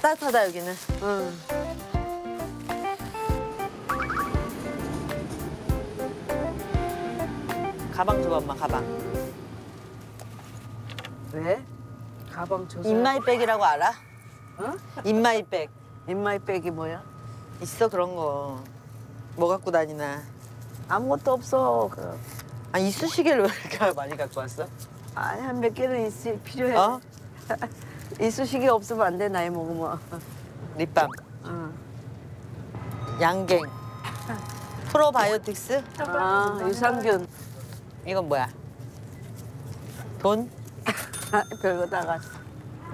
따뜻하다 여기는. 응. 가방 줘봐 엄마 가방. 왜? 가방 줘서. in my bag이라고 알아? 어? in my bag. in my bag이 뭐야? 있어 그런 거. 뭐 갖고 다니나. 아무것도 없어. 그, 아 이쑤시개를 왜 이렇게 많이 갖고 왔어? 아니 한 몇 개는 있을 필요해. 어? 이쑤시개 없으면 안 돼 나이 먹으면. 립밤. 응. 양갱. 프로바이오틱스? 아 유산균. 이건 뭐야? 돈? 별거 다 갔어.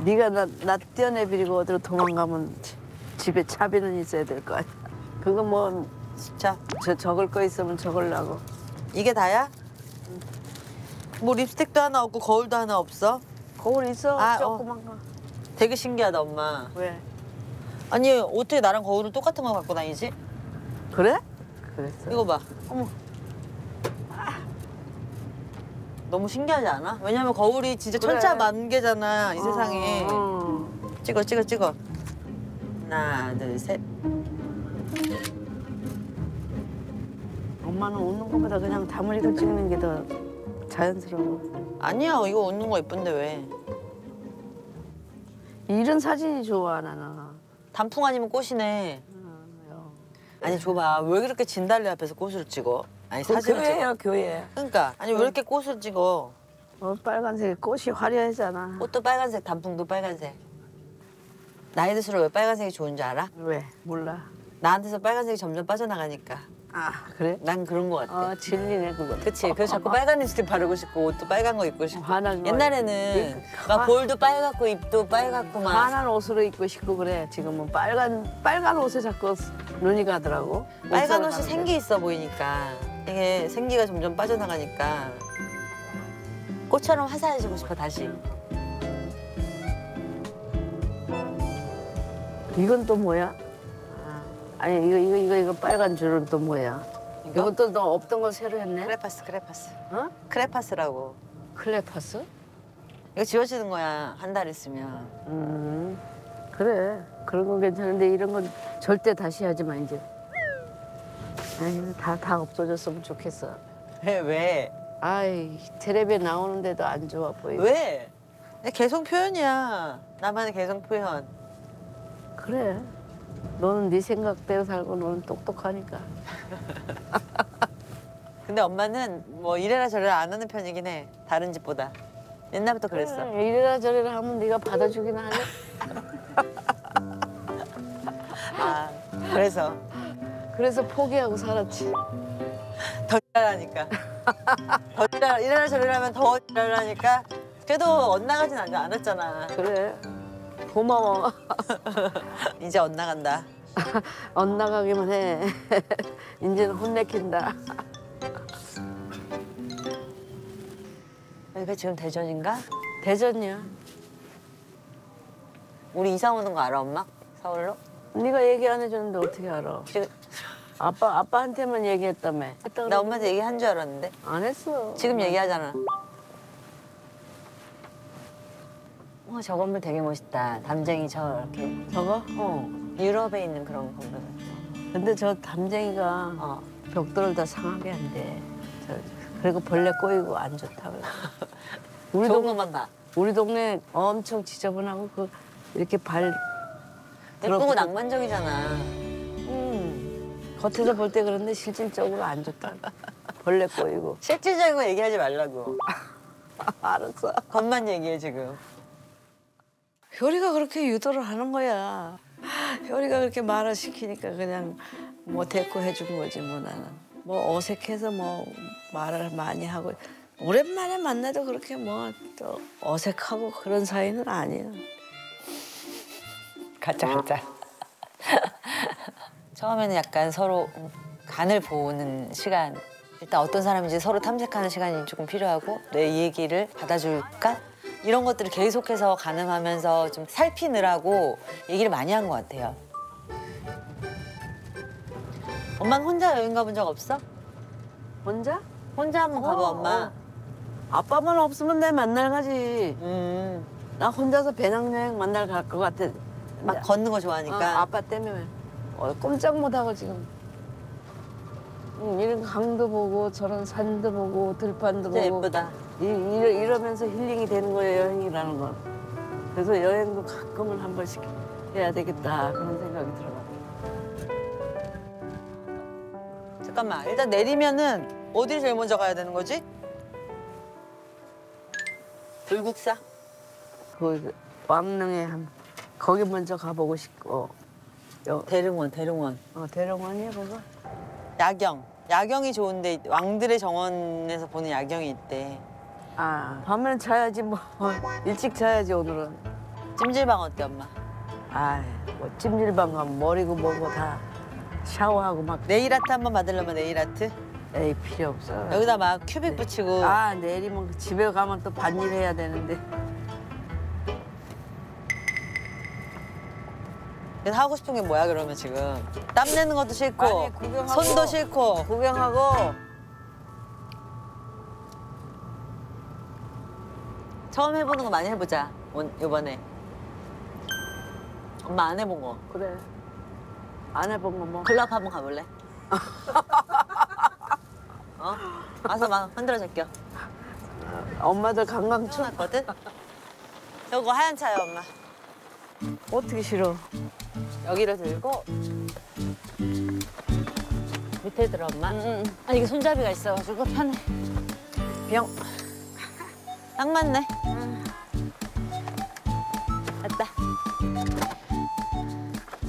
네가 나, 나 뛰어내비리고 어디로 도망가면 지- 집에 차비는 있어야 될 거 아니야. 그거 뭐 자, 저, 적을 거 있으면 적으려고. 이게 다야? 뭐 립스틱도 하나 없고 거울도 하나 없어? 거울 있어? 아, 어. 조그만 거. 되게 신기하다 엄마. 왜? 아니 어떻게 나랑 거울을 똑같은 거 갖고 다니지? 그래? 그랬어. 이거 봐. 어머. 너무 신기하지 않아? 왜냐면 거울이 진짜 그래. 천차만개잖아 이 세상에. 어. 찍어 찍어 찍어. 하나 둘 셋. 엄마는 웃는 것보다 그냥 다무리가 찍는 게 더 자연스러워. 아니야 이거 웃는 거 예쁜데 왜? 이런 사진이 좋아 나는. 단풍 아니면 꽃이네. 어, 아니 줘봐 왜 그렇게 진달래 앞에서 꽃을 찍어? 아니 그 사진을 찍어. 교회야 교회. 그러니까 아니 왜 이렇게 꽃을 찍어? 어, 빨간색 꽃이 화려하잖아. 꽃도 빨간색, 단풍도 빨간색. 나이 들수록 왜 빨간색이 좋은 줄 알아? 왜? 몰라. 나한테서 빨간색이 점점 빠져나가니까. 아 그래? 난 그런 거 같아. 어 진리네 그거. 그치? 그래서 자꾸 빨간 립스틱 바르고 싶고 옷도 빨간 거 입고 싶고. 화난 거. 옛날에는 막 화- 볼도 빨갛고 입도 빨갛고 막. 환한 옷으로 입고 싶고 그래. 지금은 빨간 빨간 옷에 자꾸 눈이 가더라고. 빨간 옷으로 옷이 가는데. 생기 있어 보이니까 이게 생기가 점점 빠져나가니까 꽃처럼 화사해지고 싶어 다시. 이건 또 뭐야? 아니 이거 이거 이거 이거 빨간 줄은 또 뭐야? 이거? 이것도 너 없던 거 새로 했네? 크레파스 크레파스. 어? 크레파스라고. 클레파스? 이거 지워지는 거야 한 달 있으면. 음 그래 그런 건 괜찮은데 이런 건 절대 다시 하지 마 이제. 아니 다다 없어졌으면 좋겠어. 왜 왜? 아이 텔레비에 나오는데도 안 좋아 보이고. 왜? 개성 표현이야. 나만의 개성 표현. 그래. 너는 네 생각대로 살고 너는 똑똑하니까. 근데 엄마는 뭐 이래라 저래라 안 하는 편이긴 해. 다른 집보다. 옛날부터 그랬어. 응, 이래라 저래라 하면 네가 받아주긴 하네. 아, 그래서 그래서 포기하고 살았지. 더 지랄하니까. 더 지랄, 이래라 저래라 하면 더 지랄하니까. 그래도 엇나가진 않, 않았잖아. 그래. 고마워. 이제 엇나간다. 엇나가기만 해. 이제는 혼내킨다. 여기가 지금 대전인가? 대전이야. 우리 이사 오는 거 알아, 엄마? 서울로? 네가 얘기 안 해줬는데 어떻게 알아? 지금 아빠 아빠한테만 얘기했다며. 나 엄마한테 얘기한 줄 알았는데. 안 했어. 지금 얘기하잖아. 어, 저 건물 되게 멋있다. 담쟁이 저렇게. 저거? 어, 유럽에 있는 그런 건물. 근데 저 담쟁이가 어. 벽돌을 다 상하게 한대. 저, 그리고 벌레 꼬이고 안 좋다고. 우리 좋은 동 것만 봐. 우리 동네 엄청 지저분하고 그 이렇게 발 예쁘고 낭만적이잖아. 음, 겉에서 볼 때 그런데 실질적으로 안 좋다. 벌레 꼬이고. 실질적인 거 얘기하지 말라고. 알았어. 겉만 얘기해, 지금. 효리가 그렇게 유도를 하는 거야. 효리가 그렇게 말을 시키니까 그냥 뭐 대꾸 해 준 거지 뭐 나는. 뭐 어색해서 뭐 말을 많이 하고 오랜만에 만나도 그렇게 뭐 또 어색하고 그런 사이는 아니야. 가짜, 가짜. 처음에는 약간 서로 간을 보는 시간. 일단 어떤 사람인지 서로 탐색하는 시간이 조금 필요하고 내 얘기를 받아줄까? 이런 것들을 계속해서 가늠하면서 좀 살피느라고 얘기를 많이 한 것 같아요. 엄마는 혼자 여행 가본 적 없어? 혼자? 혼자 한번 가봐, 어, 엄마. 어. 아빠만 없으면 내 만날 가지. 음, 나 혼자서 배낭여행 만날 갈 것 같아. 막 걷는 거 좋아하니까. 어, 아빠 때문에 어, 꼼짝 못하고 지금 응, 이런 강도 보고 저런 산도 보고 들판도 보고 예쁘다. 이, 이러, 이러 면서 힐링이 되는 거예요 여행이라는 건. 그래서 여행도 가끔은 한 번씩 해야 되겠다 그런 생각이 들어요. 잠깐만 일단 내리면은 어디를 제일 먼저 가야 되는 거지? 불국사? 그 왕릉에 한 거기 먼저 가보고 싶고 여, 대릉원 대릉원. 어, 대령원이야 그거 야경. 야경이 좋은데 왕들의 정원에서 보는 야경이 있대 아 밤에는 자야지 뭐. 일찍 자야지 오늘은. 찜질방 어때 엄마? 아 뭐 찜질방 가면 머리고 뭐고 다 샤워하고 막. 네일 아트 한번 받으려면 네일 아트? 에이 필요 없어. 여기다 막 큐빅 붙이고. 아 내리면 집에 가면 또 반일 해야 되는데. 하고 싶은 게 뭐야 그러면 지금? 땀 내는 것도 싫고 아니. 손도 싫고. 구경하고 처음 해보는 거 많이 해보자. 온- 이번에. 엄마 안 해본 거. 그래. 안 해본 거 뭐? 클럽 한번 가볼래? 어? 와서 막 흔들어 제껴. 엄마들 강강 쳐 추웠거든? 요거 하얀 차요 엄마. 어떻게 싫어? 여기를 들고. 밑에 들어 엄마? 아 이게 손잡이가 있어가지고 편해. 뿅. 딱 맞네 됐다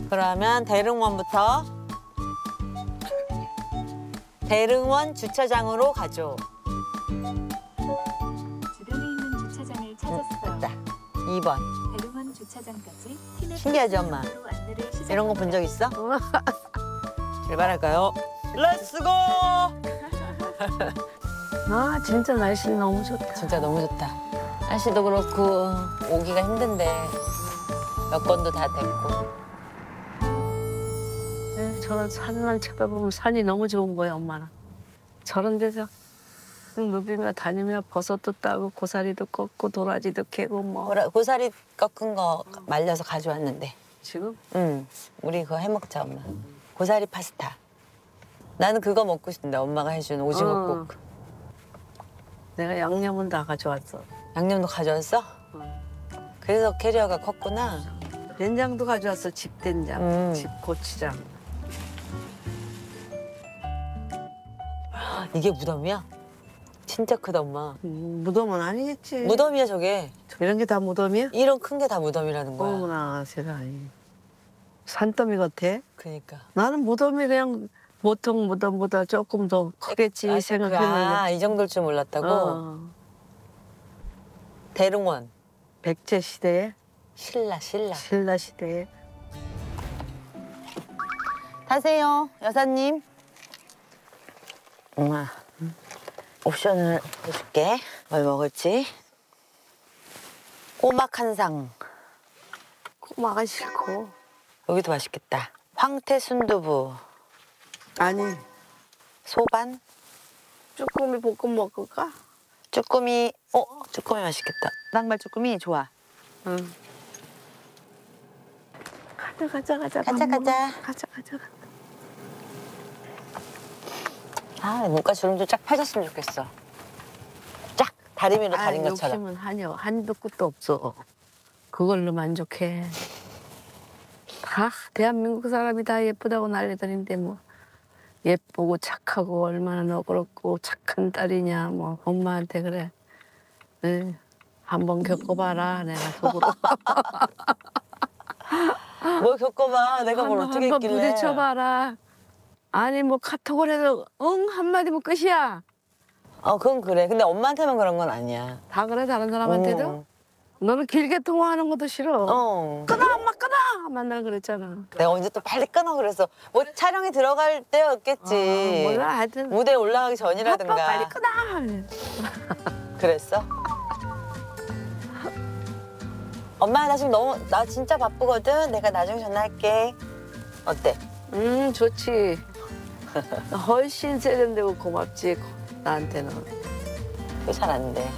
그러면 대릉원부터 대릉원 주차장으로 가죠 주변에 있는 주차장을 찾았어요. 됐다 2번 대릉원 주차장까지 신기하지, 엄마? 이런 거 본 적 있어? 출발할까요? Let's go! 아 진짜 날씨 너무 좋다 진짜 너무 좋다. 날씨도 그렇고 오기가 힘든데 여건도 다 됐고. 네, 저런 산만 쳐다보면 산이 너무 좋은 거야 엄마는 저런 데서 누비며 다니며 버섯도 따고 고사리도 꺾고 도라지도 캐고 뭐 고사리 꺾은 거 말려서 가져왔는데. 지금 응, 우리 그거 해 먹자 엄마. 고사리 파스타. 나는 그거 먹고 싶은데 엄마가 해준 오징어 어. 국. 내가 양념은 다 가져왔어 양념도 가져왔어? 응. 그래서 캐리어가 컸구나. 된장도 가져왔어 집 된장 음. 집 고추장 이게 무덤이야? 진짜 크다 엄마. 음, 무덤은 아니겠지 무덤이야 저게. 이런 게 다 무덤이야? 이런 큰 게 다 무덤이라는 거야. 어머나 세상에 산더미 같아 그니까. 나는 무덤이 그냥 보통 무덤보다 조금 더 크겠지 아, 생각했는데 아, 이 정도일 줄 몰랐다고? 어, 대릉원. 백제 시대에 신라, 신라. 신라 시대에 타세요, 여사님. 엄마, 옵션을 해줄게. 뭘 먹을지. 꼬막 한 상. 꼬마가 싫고 여기도 맛있겠다. 황태 순두부, 아니 소반, 쭈꾸미 볶음 먹을까? 쭈꾸미. 어, 쭈꾸미 맛있겠다. 닭발 쭈꾸미 좋아. 응. 가자 가자 가자 가자. 가자. 가자 가자 아, 눈가 주름도 쫙 펴졌으면 좋겠어. 쫙 다리미로 다린 아, 것처럼. 욕심은 한여 한도 끝도 없어 그걸로 만족해 다 대한민국 사람이 다 예쁘다고 난리들인데 뭐 예쁘고 착하고 얼마나 너그럽고 착한 딸이냐 뭐 엄마한테 그래 네. 한번 겪어봐라 내가 속으로 뭘 겪어봐. 내가 뭘 어떻게 한번 했길래. 부딪혀봐라 아니 뭐 카톡을 해도 응 한마디면 끝이야 어, 그건 그래. 근데 엄마한테만 그런 건 아니야. 다 그래 다른 사람한테도 음. 너는 길게 통화하는 것도 싫어 어. 끊어 맨날 그랬잖아 내가 언제 또 빨리 끊어 그래서 뭐 촬영이 들어갈 때였겠지. 아, 몰라 하여튼 무대 올라가기 전이라든가. 아빠 빨리 끊어 그랬어? 엄마 나 지금 너무 나 진짜 바쁘거든. 내가 나중에 전화할게. 어때? 음 좋지 훨씬 세련되고 고맙지 나한테는 그게 잘안 돼.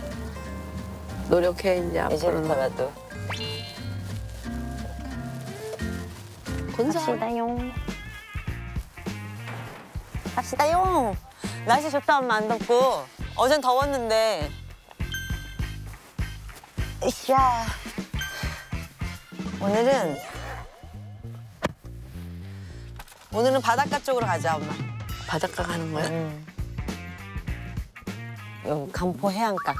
노력해 이제 앞으로는 이제부터라도. 군사. 갑시다용. 갑시다용. 날씨 좋다 엄마 안 덥고 어젠 더웠는데. 으쌰. 오늘은 오늘은 바닷가 쪽으로 가자 엄마. 바닷가 가는 거야? 음. 여기 간포 해안가.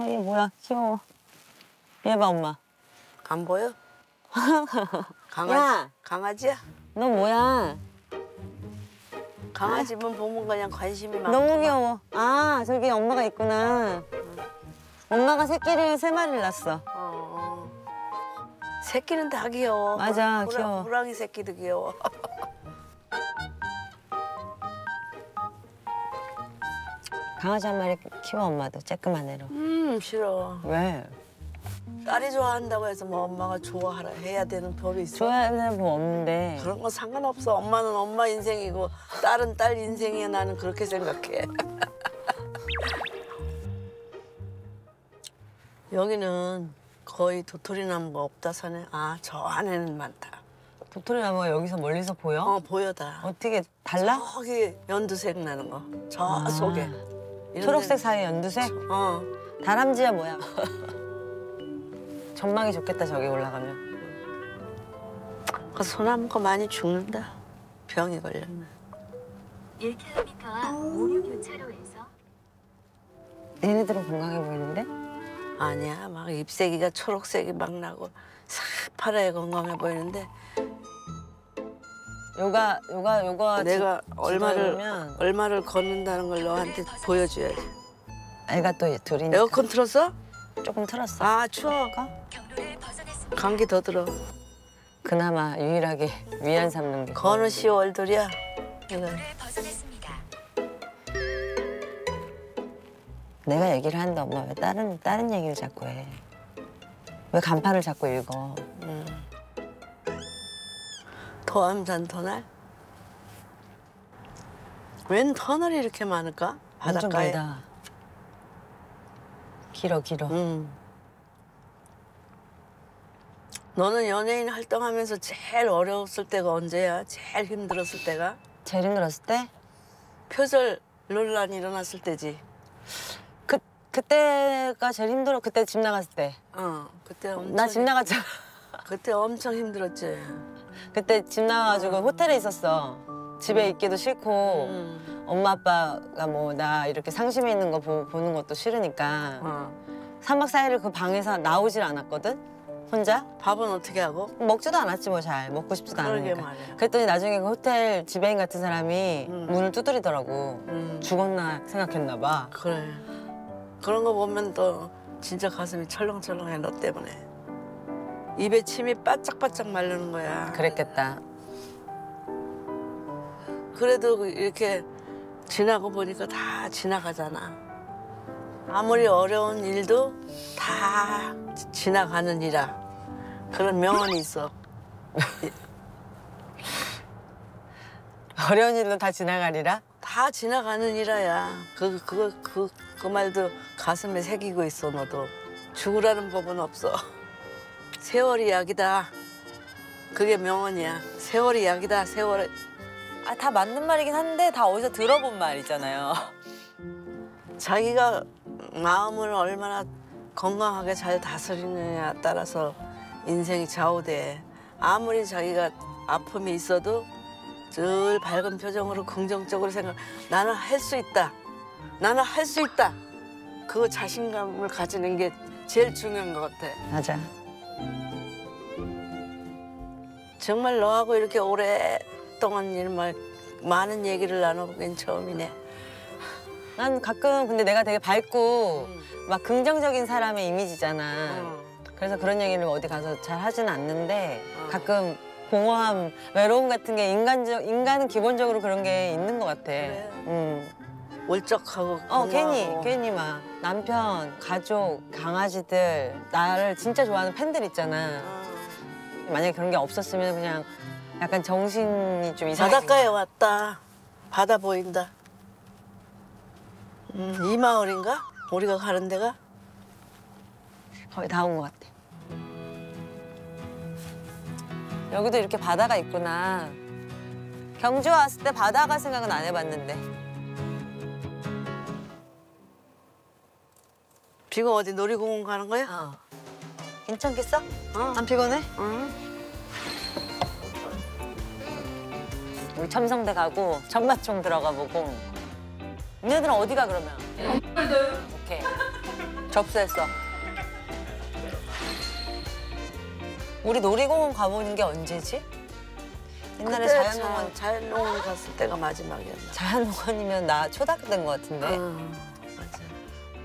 아, 얘 뭐야? 귀여워. 얘 봐, 엄마. 안 보여? 강아지. 야! 강아지야? 너 뭐야? 강아지만 보면 그냥 관심이 많고. 너무 귀여워. 아, 저기 엄마가 있구나. 엄마가 새끼를 세 마리를 낳았어. 어, 어. 새끼는 다 귀여워. 맞아, 호랑- 귀여워. 호랑이 새끼도 귀여워. 강아지 한 마리 키워, 엄마도. 쬐끄만 애로. 음 싫어. 왜? 딸이 좋아한다고 해서 뭐 엄마가 좋아하라 해야 되는 법이 있어. 좋아하는 뭐 없는데. 그런 거 상관없어. 엄마는 엄마 인생이고 딸은 딸 인생이야. 나는 그렇게 생각해. 여기는 거의 도토리 나무가 없다 사네. 아, 저 안에는 많다. 도토리 나무가 여기서 멀리서 보여? 어, 보여 다. 어떻게 달라? 저기 연두색 나는 거. 저 아. 속에. 초록색 데- 사이에 연두색? 어. 다람쥐야 뭐야? 전망이 좋겠다 저기 올라가면. 그 소나무가 많이 죽는다. 병이 걸렸네. 1km 앞 오류 교차로에서 얘네들은 건강해 보이는데? 아니야, 막 잎새기가 초록색이 막 나고 새파랗게 건강해 보이는데 요가 요가 요가 내가 얼마를 면 얼마를 걷는다는 걸 너한테 보여줘야지. 애가 또 둘이니까 에어컨 틀었어? 조금 틀었어. 아 추워. 경로를 벗어났습니다. 감기 더 들어. 그나마 유일하게 위안 삼는 게. 건우 10월들이야. 이거 벗어났습니다. 내가 얘기를 하는데 엄마 왜 다른 다른 얘기를 자꾸 해? 왜 간판을 자꾸 읽어? 도암산 터널. 웬 터널이 이렇게 많을까? 바닷가에. 길어 길어. 음. 너는 연예인 활동하면서 제일 어려웠을 때가 언제야? 제일 힘들었을 때가? 제일 힘들었을 때? 표절 논란이 일어났을 때지. 그 그때가 제일 힘들어. 그때 집 나갔을 때. 어, 그때 엄청 나 집 나갔잖아. 그때 엄청 힘들었지. 그때 집 나가가지고 호텔에 있었어. 집에 있기도 싫고 음. 엄마 아빠가 뭐 나 이렇게 상심해 있는 거 보, 보는 것도 싫으니까 어. 3박 4일을 그 방에서 나오질 않았거든? 혼자? 밥은 어떻게 하고? 먹지도 않았지 뭐 잘 먹고 싶지도 않으니까 말이야. 그랬더니 나중에 그 호텔 지배인 같은 사람이 음. 문을 두드리더라고 음. 죽었나 생각했나 봐 그래. 그런 거 보면 또 진짜 가슴이 철렁철렁해 너 때문에. 입에 침이 바짝바짝 마르는 거야. 그랬겠다 그래도 그 이렇게 지나고 보니까 다 지나가잖아. 아무리 어려운 일도 다 지- 지나가는 이라 그런 명언이 있어. 어려운 일도 다 지나가리라 다 지나가는 이라야. 그 그거 그, 그 말도 가슴에 새기고 있어 너도. 죽으라는 법은 없어. 세월이 약이다. 그게 명언이야. 세월이 약이다. 세월. 아다 맞는 말이긴 한데 다 어디서 들어본 말이잖아요 자기가 마음을 얼마나 건강하게 잘 다스리느냐에 따라서 인생이 좌우돼. 아무리 자기가 아픔이 있어도 늘 밝은 표정으로 긍정적으로 생각. 나는 할 수 있다. 나는 할 수 있다. 그 자신감을 가지는 게 제일 중요한 것 같아. 맞아 정말 너하고 이렇게 오랫동안 정말 많은 얘기를 나눠보긴 처음이네. 난 가끔 근데 내가 되게 밝고 음. 막 긍정적인 사람의 이미지잖아 어. 그래서 그런 얘기를 어디 가서 잘 하진 않는데 어. 가끔 공허함, 외로움 같은 게 인간적 인간은 기본적으로 그런 게 있는 것 같아. 그래. 응. 울적하고 어 괜히. 괜히 막 남편, 가족, 강아지들 나를 진짜 좋아하는 팬들 있잖아. 어. 만약에 그런 게 없었으면 그냥 약간 정신이 좀 이상해. 바닷가에 왔다. 바다 보인다. 음, 이 마을인가? 우리가 가는 데가? 거의 다 온 것 같아. 여기도 이렇게 바다가 있구나. 경주 왔을 때 바다 갈 생각은 안 해봤는데. 지금 어디 놀이공원 가는 거야? 어. 괜찮겠어? 어. 안 피곤해? 응. 우리 첨성대 가고 정마총 들어가 보고. 니네들은 어디 가 그러면? 오케이. 접수했어. 우리 놀이공원 가보는 게 언제지? 옛날에 자연농원 자- 자연농원 갔을 때가 마지막이었나? 자연농원이면 나 초등학교 때인 것 같은데. 응, 맞아.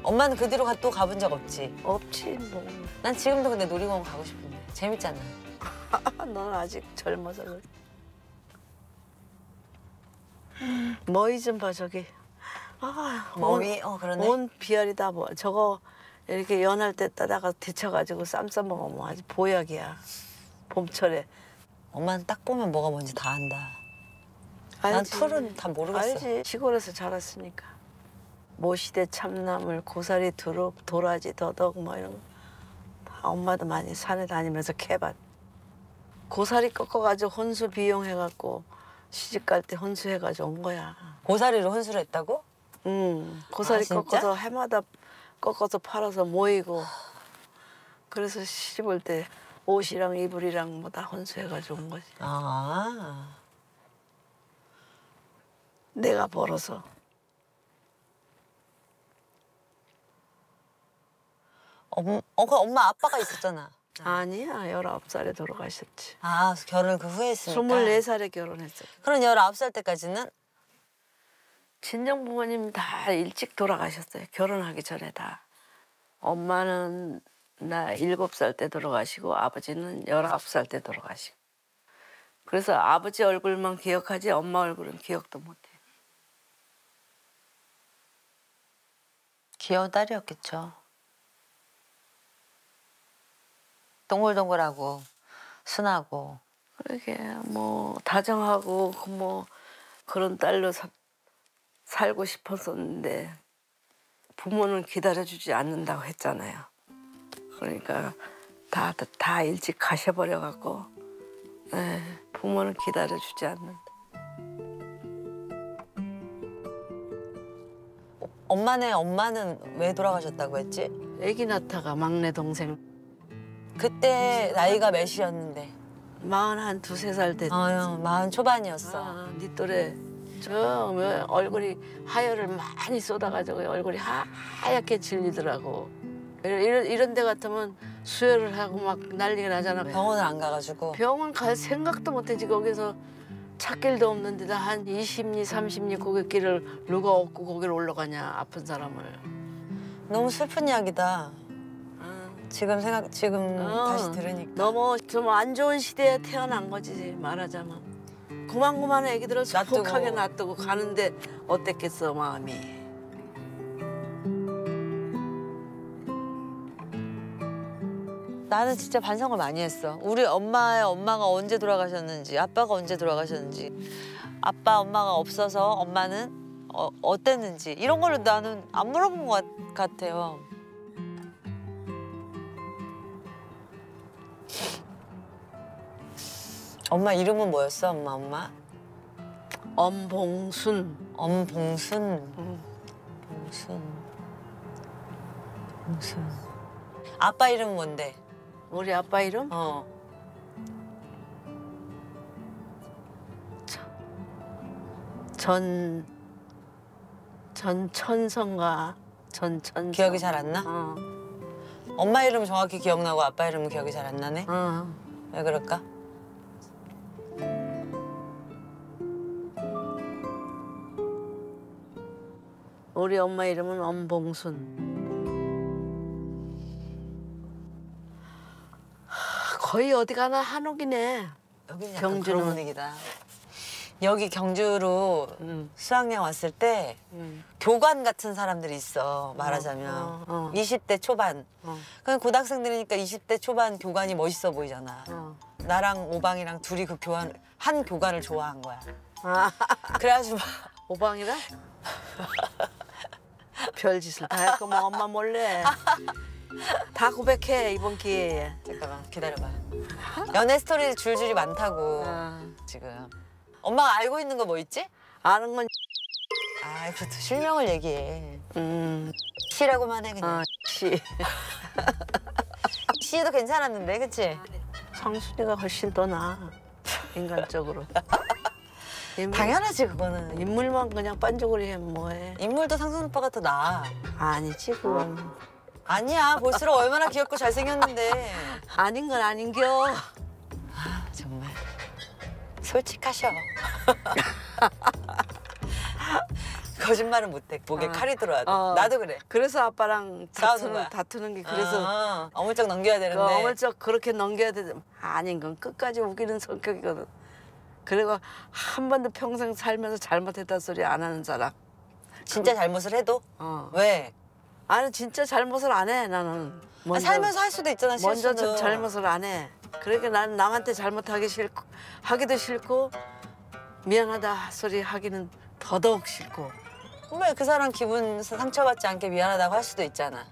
엄마는 그 뒤로 가- 또 가본 적 없지. 없지 뭐. 난 지금도 근데 놀이공원 가고 싶은데 재밌잖아. 넌 아직 젊어서 그래. 머위 좀 봐 저기. 아, 머위 어 그러네. 온, 온 비알이다 뭐. 저거 이렇게 연할 때 따다가 데쳐가지고 쌈 싸먹으면 아주 보약이야. 봄철에. 엄마는 딱 보면 뭐가 뭔지 다 안다. 난 알지. 풀은 다 모르겠어. 알지. 시골에서 자랐으니까. 모시대 참나물, 고사리 두릅, 도라지 더덕 뭐 이런 거. 다 엄마도 많이 산에 다니면서 캐봤. 고사리 꺾어가지고 혼수 비용해갖고 시집 갈 때 혼수해가지고 온 거야. 고사리로 혼수를 했다고? 응. 고사리 아? 꺾어서 해마다 꺾어서 팔아서 모이고. 그래서 시집 올 때 옷이랑 이불이랑 뭐 다 혼수해가지고 온 거지. 아. 내가 벌어서. 엄, 어, 그 엄마 아빠가 있었잖아. 아니야, 열아홉 살에 돌아가셨지. 아, 결혼 그 후에 했으니까. 스물네 살에 결혼했어. 그럼 19살 때까지는? 친정 부모님 다 일찍 돌아가셨어요. 결혼하기 전에 다. 엄마는 나 일곱 살 때 돌아가시고 아버지는 열아홉 살 때 돌아가시고. 그래서 아버지 얼굴만 기억하지 엄마 얼굴은 기억도 못해. 귀여운 딸이었겠죠. 동글동글하고 순하고. 그러게 뭐 다정하고 그뭐 그런 딸로 사- 살고 싶었었는데 부모는 기다려주지 않는다고 했잖아요. 그러니까 다다 일찍 가셔버려 갖고 부모는 기다려주지 않는다. 엄마네 엄마는 왜 돌아가셨다고 했지? 애기 낳다가 막내 동생 그때 나이가 몇이었는데? 마흔 한 두세 살 됐. 아유, 마흔 초반이었어. 아, 네 또래 저 뭐, 얼굴이 하열을 많이 쏟아가지고 얼굴이 하얗게 질리더라고. 이런, 이런, 데 같으면 수혈을 하고 막 난리가 나잖아. 병원을 안 가가지고. 병원 갈 생각도 못했지 거기서 찾길도 없는데 한 20리 30리 고객길을 누가 얻고 거기를 올라가냐 아픈 사람을. 너무 슬픈 이야기다. 아, 지금 생각, 지금 어, 다시 들으니까. 너무 좀 안 좋은 시대에 태어난 거지 말하자면. 고만고만한 애기들을. 소복하게 놔두고 가는데 어땠겠어 마음이. 나는 진짜 반성을 많이 했어. 우리 엄마의 엄마가 언제 돌아가셨는지, 아빠가 언제 돌아가셨는지, 아빠 엄마가 없어서 엄마는 어, 어땠는지 이런 걸 나는 안 물어본 것 같- 같아요. 엄마 이름은 뭐였어, 엄마 엄마? 엄봉순. 엄봉순. 응. 봉순. 봉순. 아빠 이름은 뭔데? 우리 아빠 이름? 어. 전 전천성가 전천성. 기억이 잘 안 나? 어. 엄마 이름은 정확히 기억나고 아빠 이름은 기억이 잘 안 나네. 어. 왜 그럴까? 우리 엄마 이름은 엄봉순. 하, 거의 어디 가나 한옥이네. 여기 경주는- 분위기다. 여기 경주로 응. 수학여행 왔을 때 응. 교관 같은 사람들이 있어 말하자면 어, 어. 20대 초반. 어. 그냥 고등학생들이니까 20대 초반 교관이 멋있어 보이잖아. 어. 나랑 오방이랑 둘이 그 교환 한 교관을 좋아한 거야. 아, 그래가지고 막 오방이라? 별짓을 다 했구만 엄마 몰래. 다 고백해 이번 기회에. 잠깐만 기다려봐. 연애 스토리 줄줄이 많다고 아, 지금. 엄마가 알고 있는 거 뭐 있지? 아는 건 아, 그것도 실명을 얘기해. 음, 씨라고만 해 그냥. 아, 씨. 씨도 괜찮았는데, 그치? 성순이가 훨씬 더 나아 인간적으로. 인물, 당연하지 그거는. 인물만 그냥 빤죽으로 해 뭐해? 인물도 상순 오빠가 더 나아. 아니지 그건. 아니야 볼수록 얼마나 귀엽고 잘생겼는데. 아닌 건 아닌겨. 정말 솔직하셔. 거짓말은 못해. 목에 아. 칼이 들어와도. 어. 나도 그래. 그래서 아빠랑. 다투는 다투는 게 그래서 아, 어물쩍 넘겨야 그 되는데. 어물쩍 그렇게 넘겨야 돼. 아닌 건 끝까지 우기는 성격이거든. 그리고 한 번도 평생 살면서 잘못했다 소리 안 하는 사람. 진짜 잘못을 해도 어. 왜? 아니 진짜 잘못을 안 해 나는. 아, 먼저, 살면서 할 수도 있잖아 먼저 실수는. 좀 잘못을 안 해. 그러니까 나는 남한테 잘못하기 싫고 하기도 싫고 미안하다 소리 하기는 더더욱 싫고. 왜 그 사람 기분 상처받지 않게 미안하다고 할 수도 있잖아.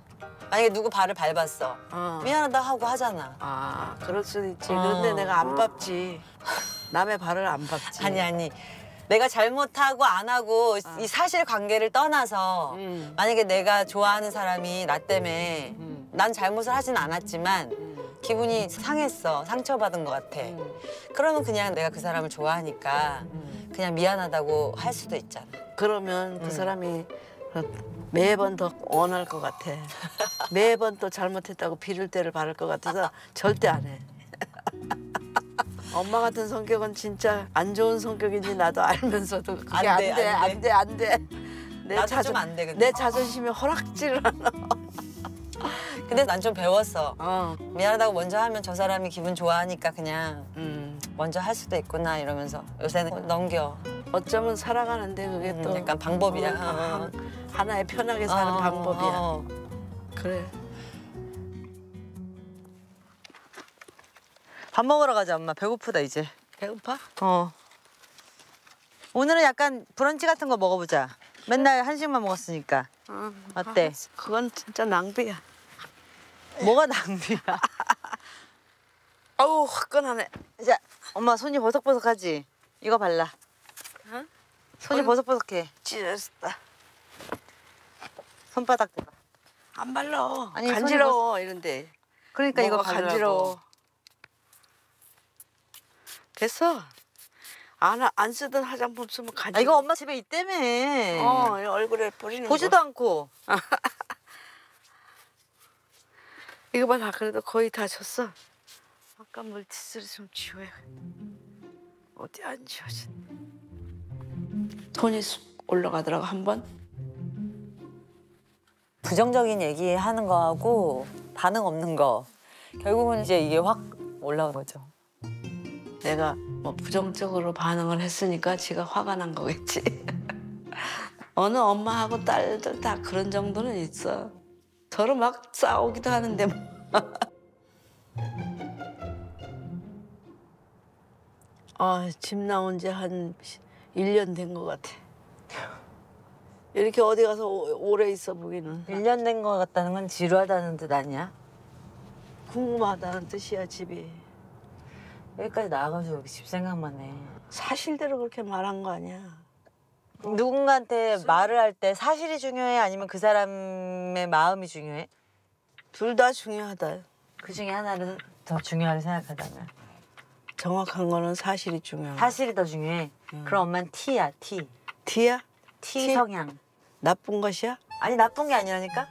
만약에 누구 발을 밟았어. 어. 미안하다 하고 하잖아. 아 그럴 수도 있지. 어. 그런데 내가 안 밟지. 남의 발을 안 밟지. 아니 아니. 내가 잘못하고 안 하고 아. 이 사실 관계를 떠나서 음. 만약에 내가 좋아하는 사람이 나 때문에 음. 난 잘못을 하진 않았지만 음. 기분이 상했어 상처받은 것 같아 음. 그러면 그냥 내가 그 사람을 좋아하니까 음. 그냥 미안하다고 할 수도 있잖아 그러면 그 음. 사람이 매번 더 원할 것 같아. 매번 또 잘못했다고 비를 때를 바랄 것 같아서 절대 안 해. 엄마 같은 성격은 진짜 안 좋은 성격인지 나도 알면서도 그게 안안 돼, 돼, 안안 돼, 안 돼. 내 나도 좀안 돼, 근데. 내 자존심이 허락지를 않아. 근데 난 좀 배웠어 어, 미안하다고 먼저 하면 저 사람이 기분 좋아하니까 그냥 음. 먼저 할 수도 있구나 이러면서 요새는 넘겨 어쩌면 살아가는데 그게 음, 또 약간 방법이야. 어, 어. 한- 하나의 편하게 사는 어, 방법이야. 어. 그래. 밥 먹으러 가자 엄마 배고프다 이제 배고파? 어 오늘은 약간 브런치 같은 거 먹어보자 맨날 한식만 먹었으니까 어, 어때? 알았어. 그건 진짜 낭비야. 뭐가 낭비야 아우 화끈하네. 자 엄마 손이 버석버석하지 이거 발라 어? 손이 어이. 버석버석해 찢었다. 손바닥 대봐 안 발라. 아니, 간지러워 이런데. 그러니까 이거 간지러워. 됐어. 안, 안 쓰던 화장품 쓰면 간지러워. 아 이거 엄마 집에 있다며 어, 이 얼굴에 뿌리는 보지도 거. 않고 이거 봐, 나 그래도 거의 다 줬어. 아까 물티슈를 좀 지워야. 어디 안 지워진? 돈이 쑥 올라가더라고 한 번. 부정적인 얘기 하는 거하고 반응 없는 거 결국은 이제 이게 확 올라온 거죠 내가 뭐 부정적으로 반응을 했으니까 지가 화가 난 거겠지. 어느 엄마하고 딸들 다 그런 정도는 있어. 서로 막 싸우기도 하는데 뭐. 아, 집 나온 지한 1년 된 것 같아. 이렇게 어디 가서 오- 오래 있어 보기는 1년 된거 같다는 건 지루하다는 뜻 아니야? 궁금하다는 뜻이야 집이. 여기까지 나와가지고 여기 집 생각만 해 사실대로 그렇게 말한 거 아니야. 누군가한테 말을 할 때 사실이 중요해 아니면 그 사람의 마음이 중요해? 둘 다 중요하다. 그 중에 하나는 더 중요하게 생각하다면 정확한 거는 사실이 중요해. 사실이 더 중요해 그럼 엄마는 T야 T T야? T, T? 성향 나쁜 것이야? 아니 나쁜 게 아니라니까?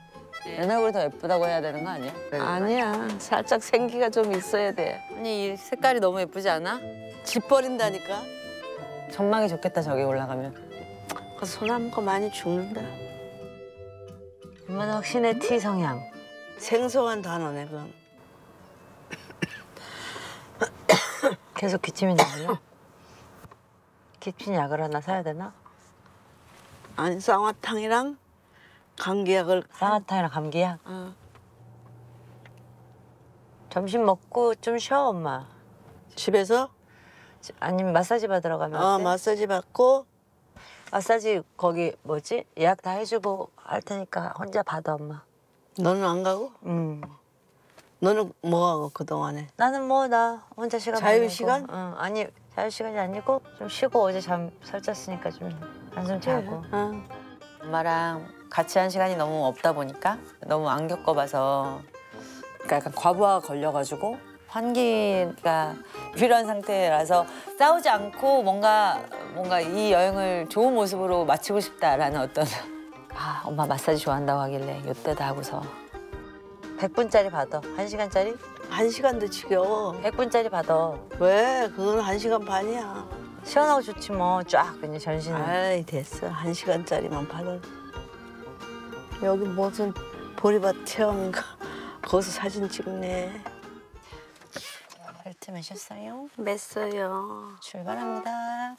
옛날 얼굴이 더 예쁘다고 해야 되는 거 아니야? 아니야. 살짝 생기가 좀 있어야 돼. 아니 이 색깔이 너무 예쁘지 않아? 집 버린다니까. 전망이 좋겠다 저기 올라가면 그 소나무가 많이 죽는다. 엄마는 확신의 T 성향 생소한 단어네 그건. 계속 기침이 나요? 기침 약을 하나 사야 되나? 아니 쌍화탕이랑 감기약을 쌍화탕이랑 감기약 어, 점심 먹고 좀 쉬어 엄마 집에서 아니면 마사지 받으러 가면 어, 어때? 마사지 받고 마사지 거기 뭐지 예약 다 해주고 할 테니까 혼자 받아 엄마 너는 안 가고? 음. 너는 뭐 하고 그 동안에? 나는 뭐 나 혼자 시간 자유 보내고. 시간? 응 아니 자유 시간이 아니고 좀 쉬고 어제 잠 설쳤으니까 좀 한숨 자고 응. 엄마랑 같이 한 시간이 너무 없다 보니까 너무 안 겪어봐서 그러니까 약간 과부하가 걸려가지고 환기가 필요한 상태라서 싸우지 않고 뭔가 뭔가 이 여행을 좋은 모습으로 마치고 싶다라는 어떤 아 엄마 마사지 좋아한다고 하길래 요때다 하고서 100분짜리 받아 1시간짜리? 한 시간도 지겨워. 100분짜리 받아 왜? 그건 한 시간 반이야. 시원하고 좋지 뭐 쫙 그냥 전신을 아이 됐어. 한 시간짜리만 받아. 여기 무슨 보리밭 체험인가? 거기서 사진 찍네. 벨트 매셨어요? 맸어요. 출발합니다.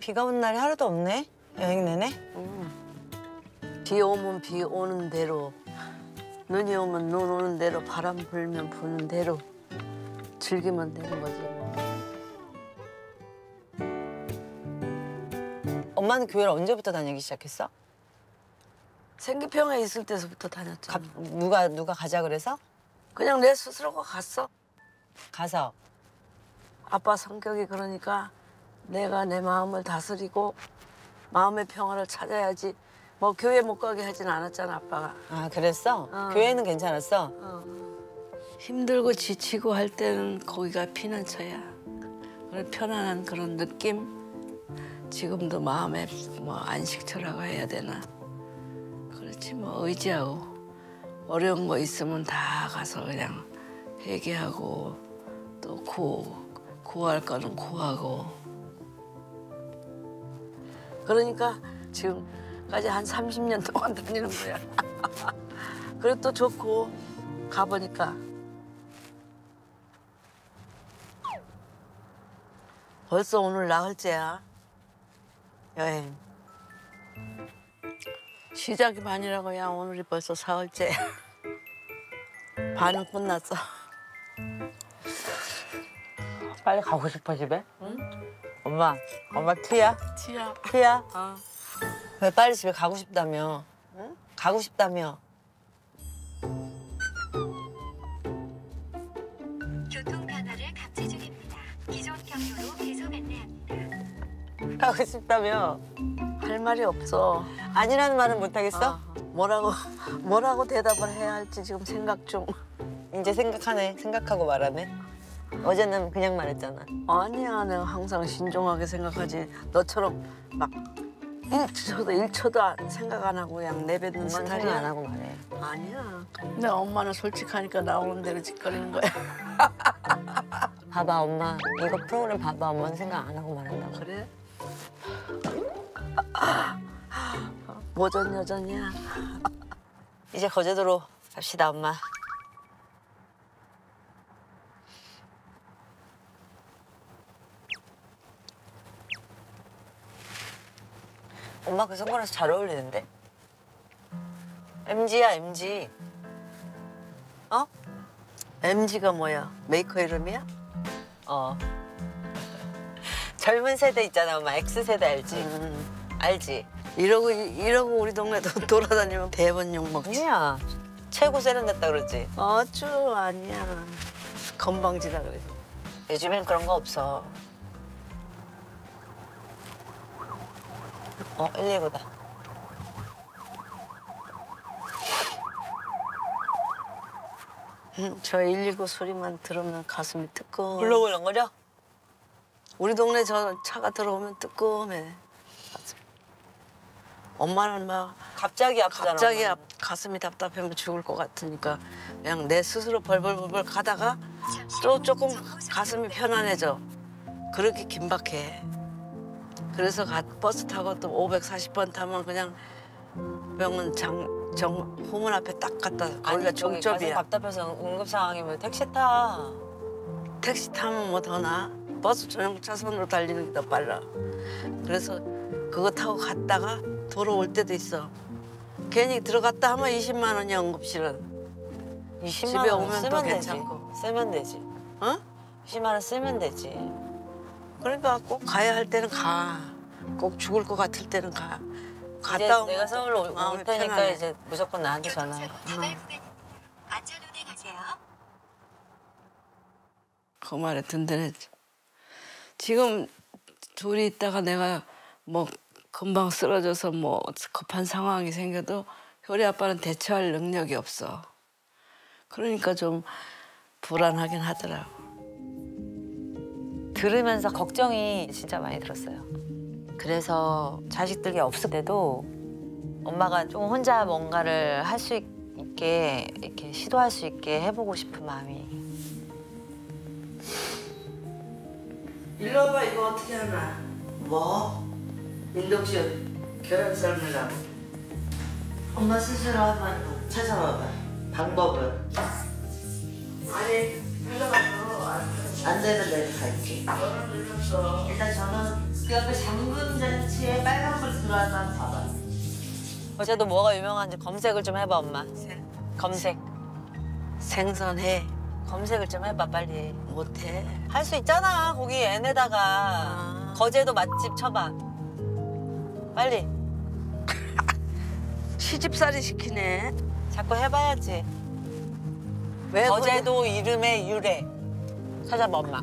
비가 온 날이 하루도 없네. 여행 내내. 비 오면 비 오는 대로, 눈이 오면 눈 오는 대로, 바람 불면 부는 대로 즐기면 되는 거지. 엄마는 교회를 언제부터 다니기 시작했어? 생기평에 있을 때서부터 다녔잖아. 가, 누가 누가 가자 그래서 그냥 내 스스로가 갔어. 가서 아빠 성격이 그러니까 내가 내 마음을 다스리고 마음의 평화를 찾아야지. 뭐 교회 못 가게 하진 않았잖아 아빠가. 아 그랬어? 어. 교회는 괜찮았어? 힘들고 지치고 할 때는 거기가 피난처야. 그런 편안한 그런 느낌. 지금도 마음에 뭐 안식처라고 해야 되나. 그렇지 뭐 의지하고 어려운 거 있으면 다 가서 그냥 회개하고 또 구, 구할 거는 구하고. 그러니까 지금까지 한 30년 동안 다니는 거야. 그래도 또 좋고 가보니까 벌써 오늘 나흘째야 여행 시작이 반이라고 야 오늘이 벌써 사흘째 반은 끝났어 빨리 가고 싶어 집에? 응? 엄마, 엄마 티야? 티야 티야? 어. 왜 빨리 집에 가고 싶다며? 응? 가고 싶다며? 가고 싶다며? 할 말이 없어 아니라는 말은 못 하겠어? 어, 뭐라고 뭐라고 대답을 해야 할지 지금 생각 중 이제 생각하네. 생각하고 말하네. 어제는 그냥 말했잖아. 아니야 내가 항상 신중하게 생각하지 너처럼 막 1초도 1초도 안- 생각 안 하고 그냥 내뱉는 스타일이야 안 하고 말해. 아니야 근데 엄마는 솔직하니까 나오는 대로 짓거리는 거야 봐봐 엄마. 이거 프로그램 봐봐. 엄마는 생각 안 하고 말한다고. 그래? 모전 여전이야 이제 거제도로 갑시다 엄마. 엄마 그 선글라스 잘 어울리는데? MG야 MG. 어? MZ가 뭐야 메이커 이름이야? 어. 젊은 세대 있잖아 엄마 X세대 알지? 음. 알지? 이러고 이러고 우리 동네도 돌아다니면 대번 욕 먹지 아니야. 최고 세련됐다 그러지? 어쭈 아니야 건방지다 그래 요즘엔 그런 거 없어. 어, 119다. 음, 저119 소리만 들으면 가슴이 뜨거워 울렁울렁거려? 우리 동네 저 차가 들어오면 뜨끔해 엄마는 막 갑자기 아프잖아. 갑자기 엄마는. 앞- 가슴이 답답하면 죽을 것 같으니까 그냥 내 스스로 벌벌벌벌 가다가 또 조금 가슴이 편안해져. 그렇게 긴박해. 그래서 가- 버스 타고 또 540번 타면 그냥 병원 장, 정, 후문 앞에 딱 갔다 거기가 종점이야. 답답해서 응급 상황이면 택시 타. 택시 타면 뭐 더 나아? 버스 전용 차선으로 달리는 게 더 빨라. 그래서 그거 타고 갔다가 돌아올 때도 있어. 괜히 들어갔다 하면 20만 원이야 응급실은. 20만 집에 오면 쓰면 또 되지. 괜찮고. 쓰면 되지. 어? 20만 원 쓰면 되지. 그러니까 꼭 가야 할 때는 가. 꼭 죽을 것 같을 때는 가. 이제 갔다 오면 내가 서울로 올, 올 테니까 편안해. 이제 무조건 나한테 전화해. 다발 구간 안전 운행 하세요. 그 말에 든든했죠. 지금 둘이 있다가 내가 뭐 금방 쓰러져서 뭐 급한 상황이 생겨도 효리 아빠는 대처할 능력이 없어. 그러니까 좀 불안하긴 하더라고. 들으면서 걱정이 진짜 많이 들었어요. 그래서 자식들이 없을 때도 엄마가 좀 혼자 뭔가를 할 수 있게 이렇게 시도할 수 있게 해보고 싶은 마음이 일로 와봐 이거 어떻게 하나? 뭐? 인덕션 계란 삶으라고. 엄마 스스로 한번 찾아봐봐. 방법을. 아니 흘러가서 안 되면 내가 갈게. 너는 눌렀어. 일단 저는 그 옆에 잠금 장치에 빨간불 한번 봐봐. 어제도 뭐가 유명한지 검색을 좀 해봐 엄마. 검색. 생선해 검색을 좀 해봐 빨리. 못해. 할 수 있잖아 거기. N에다가. 아. 거제도 맛집 쳐봐 빨리 시집살이 시키네. 자꾸 해봐야지 왜 거제도 이름의 유래 찾아봐 엄마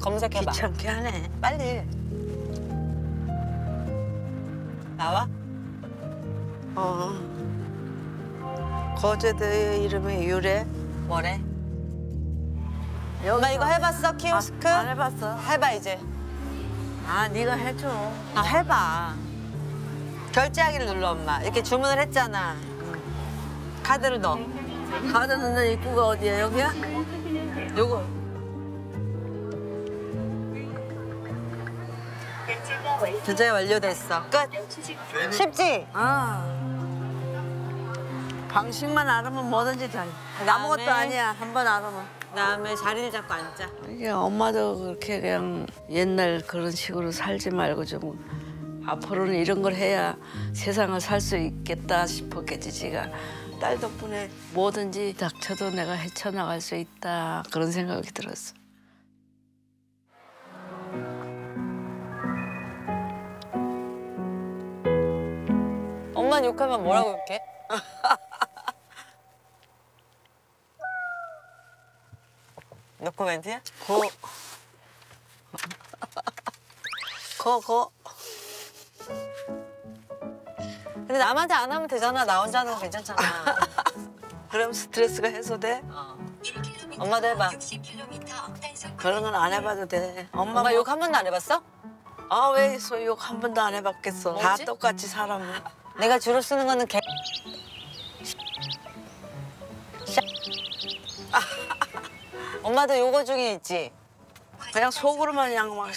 검색해봐 귀찮게 하네. 빨리 나와? 어. 거제도의 이름의 유래. 뭐래? 엄마 이거 해봤어 키오스크? 안 해봤어. 해봐 이제 아 네가 해줘. 아 해봐 결제하기를 눌러 엄마 이렇게 주문을 했잖아 카드를 넣어 카드 넣는 입구가 어디야 여기야? 요거 결제가 완료. 결제 완료됐어 끝 쉽지? 아. 방식만 알으면 뭐든지 다. 아무것도? 아니야. 한 번 알으면. 그다음에 자리를 잡고 앉자 이게 엄마도 그렇게 그냥 옛날 그런 식으로 살지 말고 좀 앞으로는 이런 걸 해야 세상을 살 수 있겠다 싶었겠지 지가 딸 덕분에 뭐든지 닥쳐도 내가 헤쳐나갈 수 있다 그런 생각이 들었어 엄마 욕하면 뭐라고 욕해? 노코멘트야? 고. 고, 고. 근데 남한테 안 하면 되잖아 나 혼자 하는 거 괜찮잖아 그럼 스트레스가 해소돼? 어. 1km 엄마도 해봐. 60km 단속 그런 건 안 해봐도 돼. 엄마 엄마 욕 한 번도 안 해봤어? 아 왜 소욕 한 번도 안 해봤겠어. 다 뭐지? 똑같이 사람은. 내가 주로 쓰는 거는 개 엄마도 요거 중에 있지? 그냥 속으로만 그냥 막.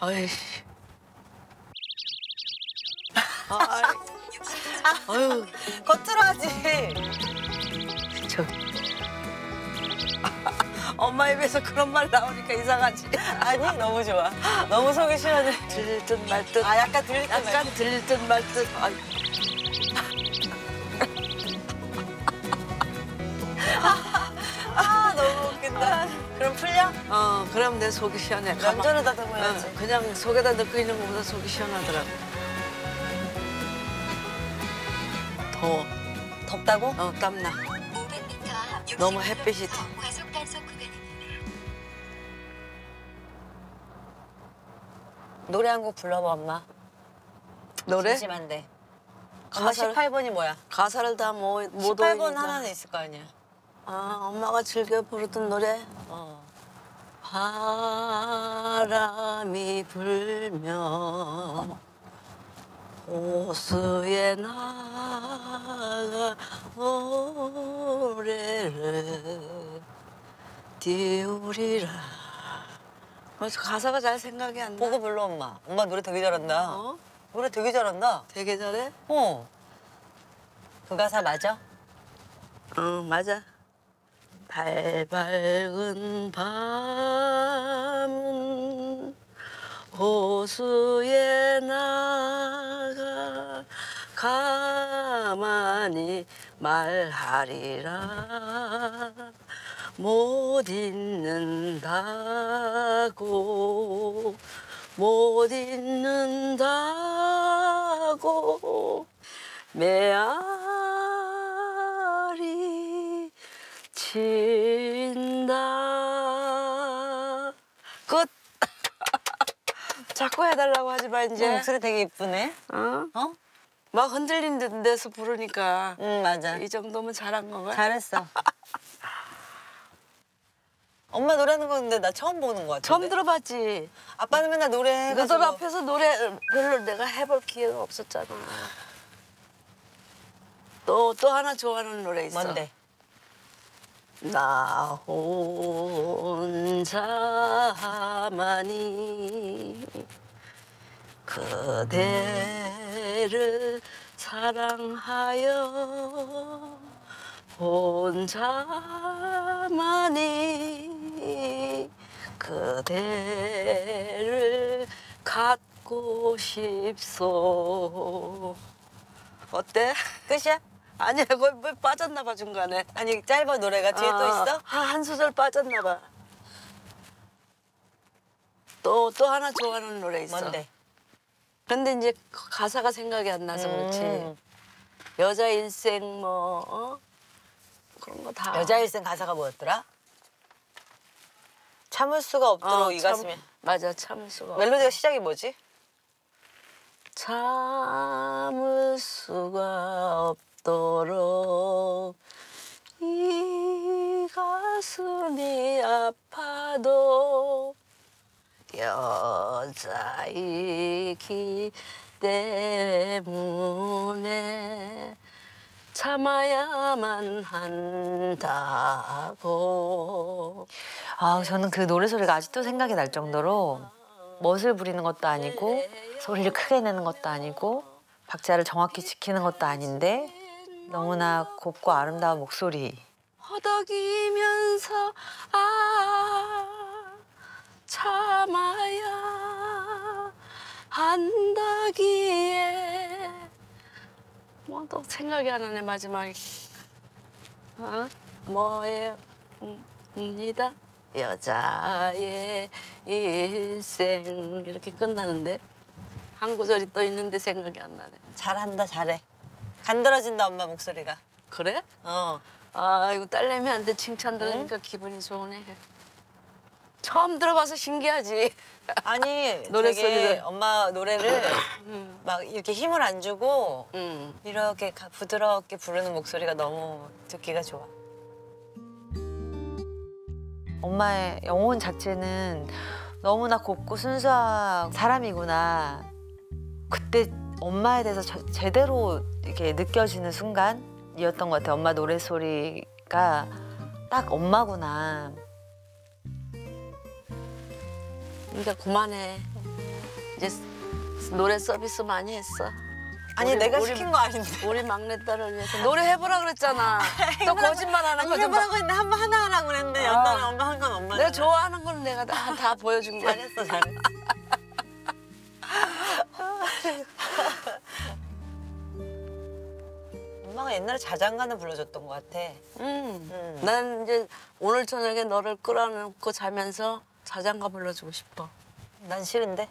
어이씨. 아이, 어휴, 겉으로 하지 저. 엄마 입에서 그런 말 나오니까 이상하지. 아니 너무 좋아 너무 속이 시원해 들릴 듯 말 듯. 아 약간 들릴 때 약간 들릴 듯 말 듯. 아 너무 웃긴다 그럼 풀려? 어, 그럼 내 속이 시원해. 가만- 면전을 다듬어 야지 어, 그냥 속에다 넣고 있는 것보다 속이 시원하더라고. 더워. 덥다고? 어, 땀나. 500m 앞 너무 60km 햇빛이 구간입니다. 노래 한 곡 불러봐 엄마 노래? 심심한데 가사를- 18번이 뭐야? 가사를 다못 18번 하나는 있을 거 아니야 아, 엄마가 즐겨 부르던 노래. 어. 바람이 불며 호수에 나가 노래를 띄우리라. 가사가 잘 생각이 안 나. 보고 불러 엄마 엄마 노래 되게 잘한다 어? 노래 되게 잘한다 되게 잘해? 어. 그 가사 맞아? 어, 맞아. 달 밝은 밤 호수에 나가 가만히 말하리라. 못 잊는다고 못 잊는다고 메아리 친다. 끝 자꾸 해달라고 하지 마 이제 목소리 되게 이쁘네. 어? 어? 막 흔들린 데서 부르니까 응 맞아. 이 정도면 잘한 거야 잘했어. 엄마 노래하는 거 근데 나 처음 보는 거 같은데. 처음 들어봤지 아빠는 맨날 노래해가지고. 너들 앞에서 노래 별로 내가 해볼 기회가 없었잖아 또 또 하나 좋아하는 노래 있어 뭔데? 나 혼자만이 그대를 사랑하여 혼자만이 그대를 갖고 싶소 어때? 끝이야? 아니야 거기 뭐 빠졌나 봐 중간에 아니 짧아 노래가 뒤에 또 아, 있어? 아, 한 소절 빠졌나 봐. 또 또 하나 좋아하는 노래 있어. 뭔데? 근데 이제 가사가 생각이 안 나서 그렇지. 음. 여자 일생 뭐 어? 그런 거 다. 여자 일생 가사가 뭐였더라? 참을 수가 없도록 어, 이 참- 가슴에. 맞아 참을 수가. 없- 멜로디가 시작이 뭐지? 참을 수가 없 도록 이 가슴이 아파도 여자이기 때문에 참아야만 한다고. 아 저는 그 노래 소리가 아직도 생각이 날 정도로 멋을 부리는 것도 아니고 소리를 크게 내는 것도 아니고 박자를 정확히 지키는 것도 아닌데 너무나 곱고 아름다운 목소리. 허덕이면서 아 참아야 한다기에 뭐 또 생각이 안 나네 마지막에 어? 뭐예입니다 여자의 일생 이렇게 끝나는데 한 구절이 또 있는데 생각이 안 나네 잘한다 잘해. 간드러진다 엄마 목소리가. 그래? 어. 아 이거 딸내미한테 칭찬 들으니까 기분이 좋으네. 처음 들어봐서 신기하지. 아니 노래 소리를. 엄마 노래를 음. 막 이렇게 힘을 안 주고 응. 이렇게 가- 부드럽게 부르는 목소리가 너무 듣기가 좋아. 엄마의 영혼 자체는 너무나 곱고 순수한 사람이구나. 그때 엄마에 대해서 저- 제대로 이렇게 느껴지는 순간이었던 것 같아요. 엄마 노래 소리가 딱 엄마구나. 이제 그만해. 이제 노래 서비스 많이 했어. 아니 우리- 내가 우리- 시킨 거 아닌데. 우리 막내딸을 위해서 노래 해보라 그랬잖아. 또 거짓말 하는 거좀 봐. 해보라고 했는데 한번 하나 하라고 그랬는데 아. 연달아 엄마 한 건 엄마. 내가 좋아하는 건 내가 다, 다 보여준 거야. 잘했어 잘했어. 엄마가 옛날에 자장가는 불러줬던 것 같아. 응. 음. 난 이제 오늘 저녁에 너를 끌어안고 자면서 자장가 불러주고 싶어. 난 싫은데.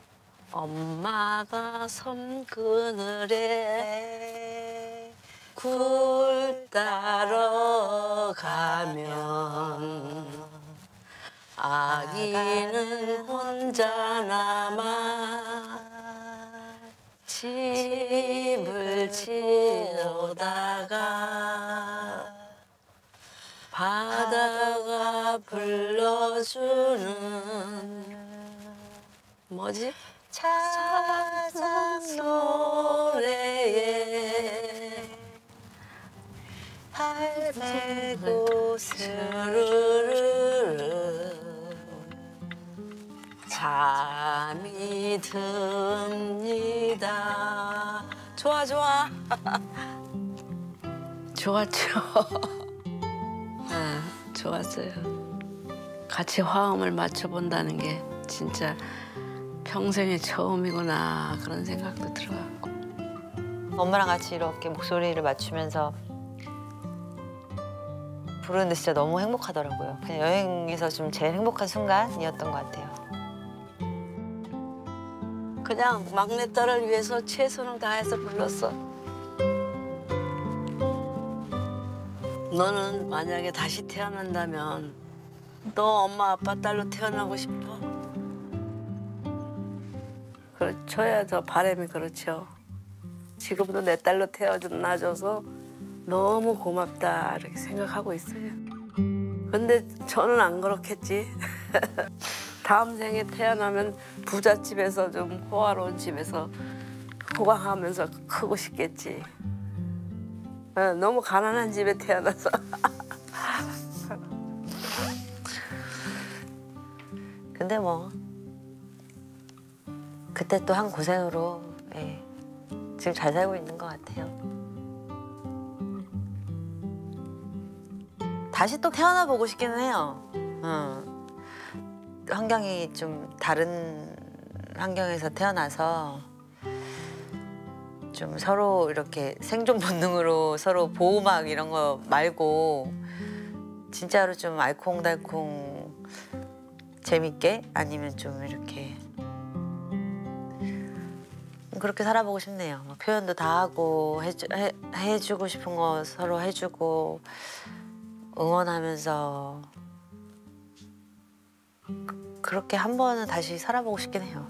엄마가 섬 그늘에 에... 굴 따러 가면 아기는 혼자 남아 집을 치우다가 바다가 불러주는 뭐지? 차장 노래에 할매고 스르르 잠이 듭니다. 좋아 좋아. 좋았죠. 아, 좋았어요. 같이 화음을 맞춰본다는 게 진짜 평생에 처음이구나 그런 생각도 들어갔고. 엄마랑 같이 이렇게 목소리를 맞추면서 부르는데 진짜 너무 행복하더라고요. 그냥 여행에서 좀 제일 행복한 순간이었던 것 같아요. 그냥 막내딸을 위해서 최선을 다해서 불렀어. 너는 만약에 다시 태어난다면 너 엄마 아빠 딸로 태어나고 싶어? 그렇죠야 저 바람이 그렇죠. 지금도 내 딸로 태어나줘서 너무 고맙다 이렇게 생각하고 있어요. 근데 저는 안 그렇겠지. 다음 생에 태어나면 부잣집에서 좀 호화로운 집에서 호강하면서 크고 싶겠지. 어, 너무 가난한 집에 태어나서 근데 뭐 그때 또 한 고생으로 예, 지금 잘 살고 있는 것 같아요. 다시 또 태어나 보고 싶기는 해요. 어. 환경이 좀 다른 환경에서 태어나서 좀 서로 이렇게 생존 본능으로 서로 보호막 이런 거 말고 진짜로 좀 알콩달콩 재밌게 아니면 좀 이렇게 그렇게 살아보고 싶네요. 막 표현도 다 하고 해주, 해, 해주고 싶은 거 서로 해주고 응원하면서 그- 그렇게 한 번은 다시 살아보고 싶긴 해요.